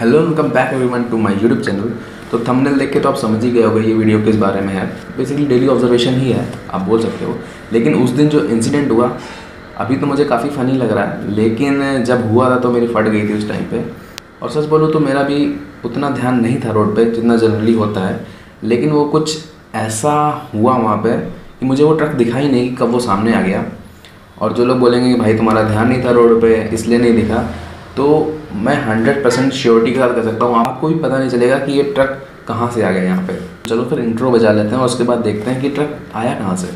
Hello welcome back everyone to my YouTube channel तो thumbnail देख के तो आप समझ ही गए होगे ये वीडियो किस बारे में है। बेसिकली डेली ऑब्जर्वेशन ही है, आप बोल सकते हो। लेकिन उस दिन जो इंसिडेंट हुआ, अभी तो मुझे काफ़ी फ़नी लग रहा है। लेकिन जब हुआ था तो मेरी फट गई थी उस टाइम पर और सच बोलूँ तो मेरा भी उतना ध्यान नहीं था रोड पर जितना जनरली होता है। लेकिन वो कुछ ऐसा हुआ वहाँ पर कि मुझे वो ट्रक दिखाई नहीं कब वो सामने आ गया। और जो लोग बोलेंगे कि भाई तुम्हारा ध्यान नहीं था रोड पे, इसलिए नहीं दिखा। तो मैं हंड्रेड परसेंट श्योरिटी के साथ कर सकता हूँ। आपको भी पता नहीं चलेगा कि ये ट्रक कहाँ से आ गया यहाँ पे। चलो फिर इंट्रो बजा लेते हैं और उसके बाद देखते हैं कि ट्रक आया कहाँ से।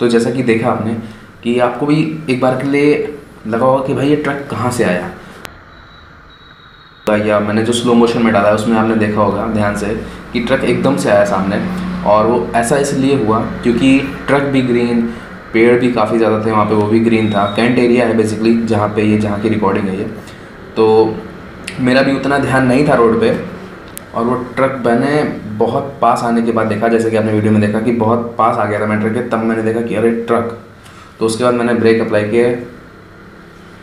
तो जैसा कि देखा आपने कि आपको भी एक बार के लिए लगा होगा कि भाई ये ट्रक कहाँ से आया। या मैंने जो स्लो मोशन में डाला है, उसमें आपने देखा होगा ध्यान से कि ट्रक एकदम से आया सामने और वो ऐसा इसलिए हुआ क्योंकि ट्रक भी ग्रीन पेड़ भी काफ़ी ज़्यादा थे, वहाँ पे वो भी ग्रीन था। कैंट एरिया है बेसिकली जहाँ पे ये, जहाँ की रिकॉर्डिंग है ये। तो मेरा भी उतना ध्यान नहीं था रोड पे और वो ट्रक मैंने बहुत पास आने के बाद देखा, जैसे कि आपने वीडियो में देखा कि बहुत पास आ गया था मैं ट्रक के, तब मैंने देखा कि अरे ट्रक। तो उसके बाद मैंने ब्रेक अप्लाई किए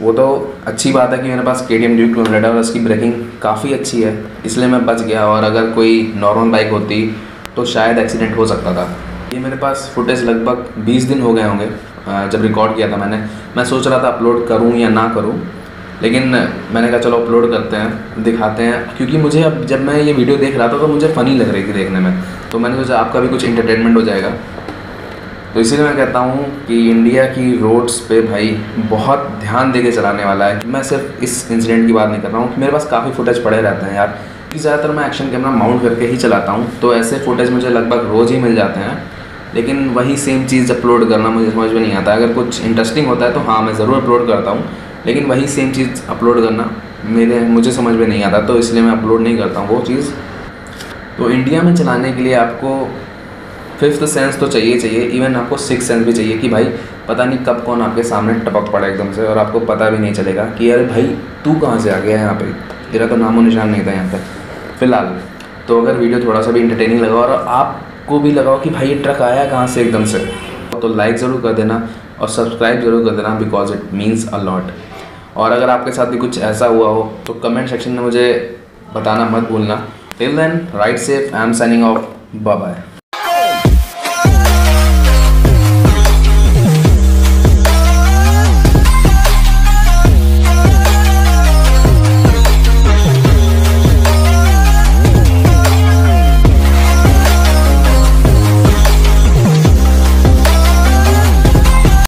वो तो अच्छी बात है कि मेरे पास के टी एम ड्यू ड्यूक है और उसकी ब्रेकिंग काफ़ी अच्छी है, इसलिए मैं बच गया। और अगर कोई नॉर्मल बाइक होती तो शायद एक्सीडेंट हो सकता था। ये मेरे पास फुटेज लगभग 20 दिन हो गए होंगे जब रिकॉर्ड किया था मैंने। मैं सोच रहा था अपलोड करूँ या ना करूँ लेकिन मैंने कहा, चलो अपलोड करते हैं, दिखाते हैं। क्योंकि मुझे अब जब मैं ये वीडियो देख रहा था तो मुझे फ़नी लग रही थी देखने में। तो मैंने सोचा, आपका भी कुछ इंटरटेनमेंट हो जाएगा। तो इसीलिए मैं कहता हूँ कि इंडिया की रोड्स पे भाई बहुत ध्यान दे के चलाने वाला है। मैं सिर्फ़ इस इंसिडेंट की बात नहीं कर रहा हूँ मेरे पास काफ़ी फुटेज पड़े रहते हैं यार। कि ज़्यादातर मैं एक्शन कैमरा माउंट करके ही चलाता हूँ तो ऐसे फुटेज मुझे लगभग रोज़ ही मिल जाते हैं। लेकिन वही सेम चीज़ अपलोड करना मुझे समझ में नहीं आता। अगर कुछ इंटरेस्टिंग होता है तो हाँ मैं ज़रूर अपलोड करता हूँ। लेकिन वही सेम चीज़ अपलोड करना मेरे, मुझे समझ में नहीं आता तो इसलिए मैं अपलोड नहीं करता हूँ वो चीज़। तो इंडिया में चलाने के लिए आपको फिफ्थ सेंस तो चाहिए चाहिए इवन आपको सिक्स सेंस भी चाहिए कि भाई, पता नहीं कब कौन आपके सामने टपक पड़ा एकदम से, और आपको पता भी नहीं चलेगा कि अरे भाई, तू कहाँ से आ गया है यहाँ पे? तेरा तो नामो निशान नहीं था यहाँ पे, फ़िलहाल। तो अगर वीडियो थोड़ा सा भी इंटरटेनिंग लगा और आपको भी लगाओ कि भाई, ये ट्रक आया कहाँ से एकदम से तो लाइक ज़रूर कर देना और सब्सक्राइब ज़रूर कर देना because it means a lot और अगर आपके साथ भी कुछ ऐसा हुआ हो तो कमेंट सेक्शन में मुझे बताना मत भूलना। Till then right safe I am signing off bye